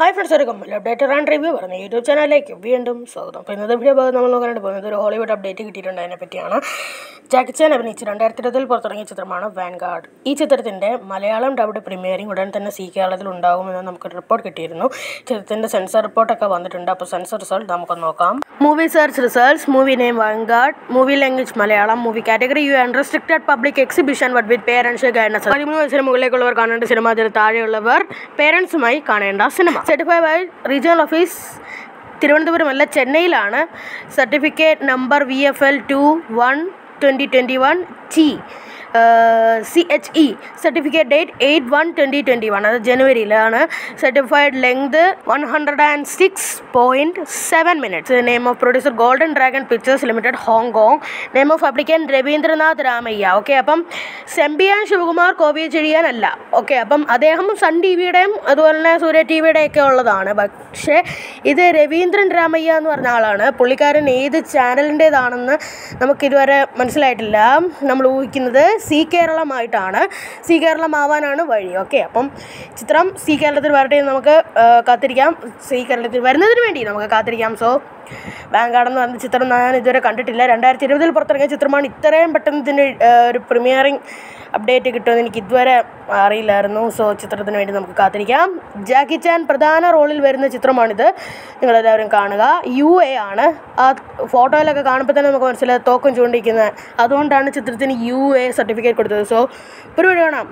Hi friends ഒരു company update and review പറഞ്ഞ YouTube ചാനലിലേക്ക് വീണ്ടും സ്വാഗതം. അപ്പോൾ ഇന്നത്തെ വീഡിയോ ഭാഗം നമ്മൾ നോക്കാനായിട്ട് പോകുന്നത് ഒരു ഹോളിവുഡ് അപ്ഡേറ്റ് കിട്ടിയിട്ടുണ്ട് അതിനെ പറ്റിയാണ്. ജാക്കി ചാൻ അഭിനയിച്ച് രണ്ടായിരത്തി ഇരുപതിൽ പുറത്തിറങ്ങിയ ചിത്രമാണ് വാൻഗാർഡ് ഈ ചിത്രത്തിന്റെ മലയാളം ഡബ്ഡ് പ്രീമിയറിംഗ് ഉടൻ തന്നെ സി കേരളത്തിൽ ഉണ്ടാകുമെന്ന് നമുക്ക് റിപ്പോർട്ട് കിട്ടിയിരുന്നു. ചിത്രത്തിന്റെ സെൻസർ റിപ്പോർട്ടൊക്കെ വന്നിട്ടുണ്ട്. അപ്പോൾ സെൻസർ റിസൾട്ട് നമുക്ക് നോക്കാം. Movie search results movie name Vanguard movie language Malayalam movie category U and restricted public exhibition but with parents guidance പതിമൂന്ന് വയസ്സിന് മുകളിലേക്കുള്ളവർ കാണേണ്ട സിനിമ അതിൽ താഴെയുള്ളവർ പേരൻസുമായി കാണേണ്ട cinema certify by regional office Thiruvananthapuram അല്ല ചെന്നൈയിലാണ്. Certificate number V F L two one twenty twenty one T C H E certificate date eight one twenty twenty one അത് ജനുവരിയിലാണ്. Certified length one hundred and six point seven minutes name of producer Golden Dragon Pictures Limited Hong Kong name of applicant Ravindranath Ramaiah okay അപ്പം സെമ്പിയാൻ ശിവകുമാർ കോവി ചെഴിയാൻ അല്ല. Okay അപ്പം അദ്ദേഹം sun T വിയുടെയും അതുപോലെ തന്നെ സൂര്യ T വിയുടെയൊക്കെ ഉള്ളതാണ്. പക്ഷേ ഇത് രവീന്ദ്രൻ രാമയ്യ എന്ന് പറഞ്ഞ ആളാണ്. പുള്ളിക്കാരൻ ഏത് ചാനലിന്റേതാണെന്ന് നമുക്കിതുവരെ മനസ്സിലായിട്ടില്ല. നമ്മൾ ഊഹിക്കുന്നത് സി കേരളമായിട്ടാണ്. സി കേരളമാവാനാണ് വഴി. ഓക്കെ അപ്പം ചിത്രം സി കേരളത്തിൽ വരട്ടെ നമുക്ക് കാത്തിരിക്കാം. സി കേരളത്തിൽ വരുന്നതിന് വേണ്ടി നമുക്ക് കാത്തിരിക്കാം. സോ ബാങ്കാടെന്ന് പറഞ്ഞ ചിത്രം ഞാൻ ഇതുവരെ കണ്ടിട്ടില്ല. രണ്ടായിരത്തി ഇരുപതിൽ പുറത്തിറങ്ങിയ ചിത്രമാണ് ഇത്രയും പെട്ടെന്ന് ഇതിന്റെ ഒരു പ്രീമിയറിംഗ് അപ്ഡേറ്റ് കിട്ടുമെന്ന് എനിക്ക് ഇതുവരെ അറിയില്ലായിരുന്നു. സോ ചിത്രത്തിന് വേണ്ടി നമുക്ക് കാത്തിരിക്കാം. ജാക്കി ചാൻ പ്രധാന റോളിൽ വരുന്ന ചിത്രമാണിത്. നിങ്ങളെല്ലാവരും കാണുക. യു എ ആണ്. ആ ഫോട്ടോയിലൊക്കെ കാണുമ്പോൾ തന്നെ നമുക്ക് മനസ്സിലായി തോക്കം ചൂണ്ടിരിക്കുന്നത് അതുകൊണ്ടാണ് ചിത്രത്തിന് യു എ സർട്ടിഫിക്കറ്റ് കൊടുത്തത്. സോ ഒരു വഴി കാണാം.